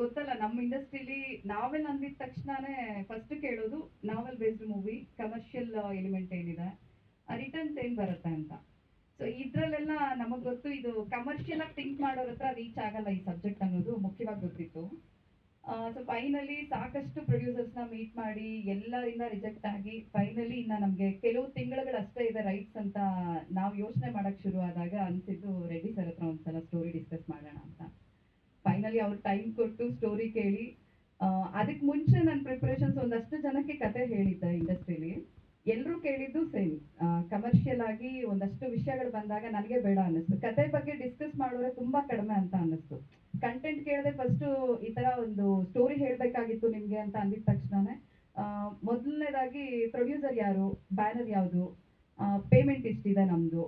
ಗೊತ್ತಲ್ಲ, ನಮ್ಮ ಇಂಡಸ್ಟ್ರಿಲಿ ನಾವೆಲ್ ಅಂದಿದ ತಕ್ಷಣನೇ ಫಸ್ಟ್ ಕೇಳೋದು novel based movie commercial element ಏನಿದೆ ರಿಟರ್ನ್ಸ್ ಏನ್ ಬರುತ್ತೆ ಅಂತ. ಸೊ ಇದ್ರಲ್ಲೆಲ್ಲ ನಮಗ್ ಗೊತ್ತು ಇದು ಕಮರ್ಷಿಯಲ್ ಆಗಿ ಥಿಂಕ್ ಮಾಡೋರ ಹತ್ರ ರೀಚ್ ಆಗಲ್ಲ ಈ ಸಬ್ಜೆಕ್ಟ್ ಅನ್ನೋದು ಮುಖ್ಯವಾಗಿ ಗೊತ್ತಿತ್ತು. ಸೊ ಫೈನಲಿ ಸಾಕಷ್ಟು ಪ್ರೊಡ್ಯೂಸರ್ಸ್ನ ಮೀಟ್ ಮಾಡಿ ಎಲ್ಲರಿಂದ ರಿಜೆಕ್ಟ್ ಆಗಿ ಫೈನಲಿ ಇನ್ನ ನಮ್ಗೆ ಕೆಲವು ತಿಂಗಳುಗಳು ಅಷ್ಟೇ ಇದೆ ರೈಟ್ಸ್ ಅಂತ ನಾವು ಯೋಚನೆ ಮಾಡಕ್ ಶುರು ಆದಾಗ ಅನ್ಸಿದ್ದು ರೆಡ್ಡಿ ಸರ್ ಹತ್ರ ಒಂದ್ಸಲ ಸ್ಟೋರಿ ಡಿಸ್ಕಸ್ ಮಾಡೋಣ. ಫೈನಲಿ ಅವ್ರು ಟೈಮ್ ಕೊಟ್ಟು ಸ್ಟೋರಿ ಕೇಳಿ ಅದಕ್ಕೆ ಮುಂಚೆ ನನ್ನ ಪ್ರಿಪರೇಷನ್ಸ್ ಒಂದಷ್ಟು ಜನಕ್ಕೆ ಕತೆ ಹೇಳಿದ್ದೆ ಇಂಡಸ್ಟ್ರಿಲಿ ಎಲ್ಲರೂ ಕೇಳಿದ್ದು ಸೇಮ್ ಕಮರ್ಷಿಯಲ್ ಆಗಿ ಒಂದಷ್ಟು ವಿಷಯಗಳು ಬಂದಾಗ ನನಗೆ ಬೇಡ ಅನ್ನಿಸ್ತು. ಕತೆ ಬಗ್ಗೆ ಡಿಸ್ಕಸ್ ಮಾಡೋರೆ ತುಂಬಾ ಕಡಿಮೆ ಅಂತ ಅನ್ನಿಸ್ತು. ಕಂಟೆಂಟ್ ಕೇಳದೆ ಫಸ್ಟ್ ಈ ತರ ಒಂದು ಸ್ಟೋರಿ ಹೇಳ್ಬೇಕಾಗಿತ್ತು ನಿಮ್ಗೆ ಅಂತ ಅಂದಿದ ತಕ್ಷಣನೇ ಮೊದಲನೇದಾಗಿ ಪ್ರೊಡ್ಯೂಸರ್ ಯಾರು? ಬ್ಯಾನರ್ ಯಾವುದು? ಪೇಮೆಂಟ್ ಇಷ್ಟಿದೆ ನಮ್ದು?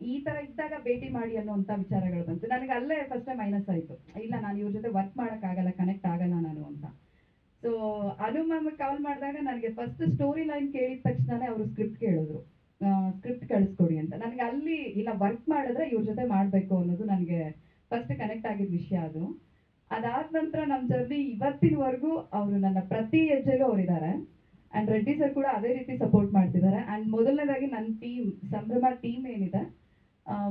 ಈ ತರ ಇದ್ದಾಗ ಭೇಟಿ ಮಾಡಿ ಅನ್ನುವಂತ ವಿಚಾರಗಳು ಬಂತು. ನನಗೆ ಅಲ್ಲೇ ಫಸ್ಟ್ ಮೈನಸ್ ಆಯ್ತು. ಇಲ್ಲ, ನಾನು ಇವ್ರ ಜೊತೆ ವರ್ಕ್ ಮಾಡಕ್ ಆಗಲ್ಲ ಕನೆಕ್ಟ್ ಆಗಲ್ಲ ನಾನು ಅಂತ. ಸೊ ಅನು ಮ್ಯಾಮ್ ಕಾಲ್ ಮಾಡಿದಾಗ ನನಗೆ ಫಸ್ಟ್ ಸ್ಟೋರಿ ಲೈನ್ ಕೇಳಿದ ತಕ್ಷಣನೇ ಅವರು ಸ್ಕ್ರಿಪ್ಟ್ ಕೇಳಿದ್ರು. ಸ್ಕ್ರಿಪ್ಟ್ ಕಳಿಸ್ಕೊಡಿ ಅಂತ. ನನಗೆ ಅಲ್ಲಿ, ಇಲ್ಲ ವರ್ಕ್ ಮಾಡಿದ್ರೆ ಇವ್ರ ಜೊತೆ ಮಾಡ್ಬೇಕು ಅನ್ನೋದು ನನಗೆ ಫಸ್ಟ್ ಕನೆಕ್ಟ್ ಆಗಿದ್ದ ವಿಷಯ ಅದು. ಅದಾದ ನಂತರ ನಮ್ಮ ಜರ್ನಿ ಇವತ್ತಿನವರೆಗೂ ಅವರು ನನ್ನ ಪ್ರತಿ ಹೆಜ್ಜೆಗೂ ಅವರಿದ್ದಾರೆ. ಅಂಡ್ ರೆಡ್ಡಿ ಸರ್ ಕೂಡ ಅದೇ ರೀತಿ ಸಪೋರ್ಟ್ ಮಾಡ್ತಿದ್ದಾರೆ. ಆ್ಯಂಡ್ ಮೊದಲನೇದಾಗಿ ನನ್ನ ಟೀಮ್ ಸಂಭ್ರಮ ಟೀಮ್ ಏನಿದೆ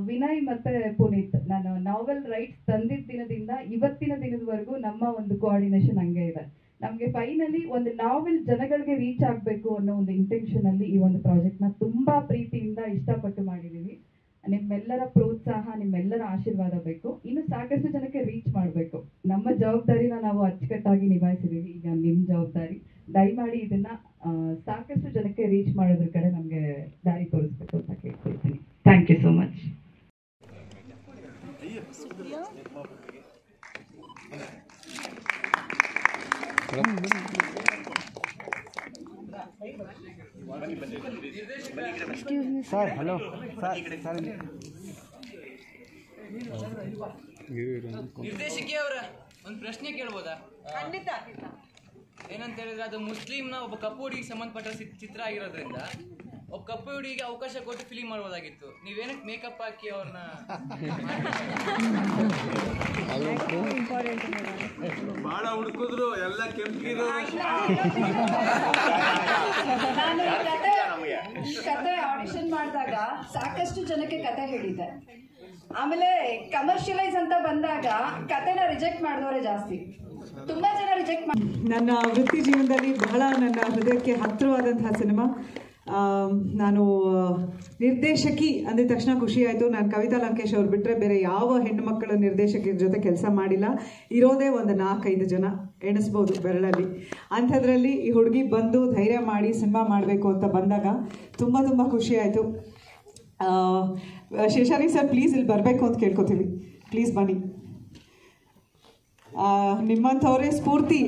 ವಿನಯ್ ಮತ್ತೆ ಪುನೀತ್. ನಾನು ನಾವೆಲ್ ರೈಟ್ಸ್ ತಂದಿದ್ದ ದಿನದಿಂದ ಇವತ್ತಿನ ದಿನದವರೆಗೂ ನಮ್ಮ ಒಂದು ಕೋಆರ್ಡಿನೇಷನ್ ಹಂಗೆ ಇದೆ. ನಮಗೆ ಫೈನಲಿ ಒಂದು ನಾವೆಲ್ ಜನಗಳಿಗೆ ರೀಚ್ ಆಗಬೇಕು ಅನ್ನೋ ಒಂದು ಇಂಟೆನ್ಷನ್ ಅಲ್ಲಿ ಈ ಒಂದು ಪ್ರಾಜೆಕ್ಟ್ನ ತುಂಬಾ ಪ್ರೀತಿಯಿಂದ ಇಷ್ಟಪಟ್ಟು ಮಾಡಿದ್ದೀವಿ ನಿಮ್ಮೆಲ್ಲರ ಪ್ರೋತ್ಸಾಹ, ನಿಮ್ಮೆಲ್ಲರ ಆಶೀರ್ವಾದ ಬೇಕು. ಇನ್ನು ಸಾಕಷ್ಟು ಜನಕ್ಕೆ ರೀಚ್ ಮಾಡಬೇಕು. ನಮ್ಮ ಜವಾಬ್ದಾರಿನ ನಾವು ಅಚ್ಚುಕಟ್ಟಾಗಿ ನಿಭಾಯಿಸಿದ್ದೀವಿ ಈಗ ನಿಮ್ಮ ಜವಾಬ್ದಾರಿ. ದಯಮಾಡಿ ಇದನ್ನ ಸಾಕಷ್ಟು ಜನಕ್ಕೆ ರೀಚ್ ಮಾಡೋದ್ರ ಕಡೆ ನಮಗೆ ದಾರಿ ತೋರಿಸ್ಬೇಕು ಅಂತ ಕೇಳ್ಕೊಳ್ತೀನಿ thank you so much sir hello sir sir ನಿರ್ದೇಶಕಿ ಅವರ? ಒಂದು ಪ್ರಶ್ನೆ ಕೇಳ್ಬೋದಾ? ಖಂಡಿತ ಏನಂತ ಹೇಳಿದ್ರೆ ಅದು ಮುಸ್ಲಿಂನ ಒಬ್ಬ ಕಪ್ಪು ಹುಡುಗಿಗೆ ಸಂಬಂಧಪಟ್ಟ ಸಿ- ಚಿತ್ರ ಆಗಿರೋದ್ರಿಂದ ಒಬ್ಬ ಕಪ್ಪು ಹುಡುಗಿಗೆ ಅವಕಾಶ ಕೊಟ್ಟು ಫಿಲಿಮ್ ಮಾಡ್ಬೋದಾಗಿತ್ತು. ನೀವೇನಕ್ಕೆ ಮೇಕಪ್ ಹಾಕಿ ಅವ್ರನ್ನ ಬಹಳ ಹುಡುಕಿದ್ರು ಎಲ್ಲ ಕೆಂಪಿರು ಈ ಕತೆ ಆಡಿಷನ್ ಮಾಡಿದಾಗ ಸಾಕಷ್ಟು ಜನಕ್ಕೆ ಕತೆ ಹೇಳಿದೆ ಆಮೇಲೆ ಕಮರ್ಷಿಯಲೈಸ್ ಅಂತ ಬಂದಾಗ ಕತೆನ ರಿಜೆಕ್ಟ್ ಮಾಡಿದವರೇ ಜಾಸ್ತಿ. ತುಂಬಾ ಜನ ರಿಜೆಕ್ಟ್ ಮಾಡಿ ನನ್ನ ವೃತ್ತಿ ಜೀವನದಲ್ಲಿ ಬಹಳ ನನ್ನ ಹೃದಯಕ್ಕೆ ಹತ್ತಿರವಾದಂತಹ ಸಿನಿಮಾ ನಾನು ನಿರ್ದೇಶಕಿ ಅಂದ ತಕ್ಷಣ ಖುಷಿ ಆಯಿತು. ನಾನು ಕವಿತಾ ಲಂಕೇಶ್ ಅವ್ರು ಬಿಟ್ಟರೆ ಬೇರೆ ಯಾವ ಹೆಣ್ಣು ಮಕ್ಕಳ ನಿರ್ದೇಶಕರ ಜೊತೆ ಕೆಲಸ ಮಾಡಿಲ್ಲ. ಇರೋದೇ ಒಂದು ನಾಲ್ಕೈದು ಜನ ಎಣಿಸ್ಬೋದು ಬೆರಳಲ್ಲಿ. ಅಂಥದ್ರಲ್ಲಿ ಈ ಹುಡುಗಿ ಬಂದು ಧೈರ್ಯ ಮಾಡಿ ಸಿನಿಮಾ ಮಾಡಬೇಕು ಅಂತ ಬಂದಾಗ ತುಂಬ ತುಂಬ ಖುಷಿ ಆಯಿತು. ಶೇಷಾರಿ ಸರ್ ಪ್ಲೀಸ್ ಇಲ್ಲಿ ಬರಬೇಕು ಅಂತ ಕೇಳ್ಕೊತೀವಿ. ಪ್ಲೀಸ್ ಬನ್ನಿ. ನಿಮ್ಮಂಥವರೇ ಸ್ಫೂರ್ತಿ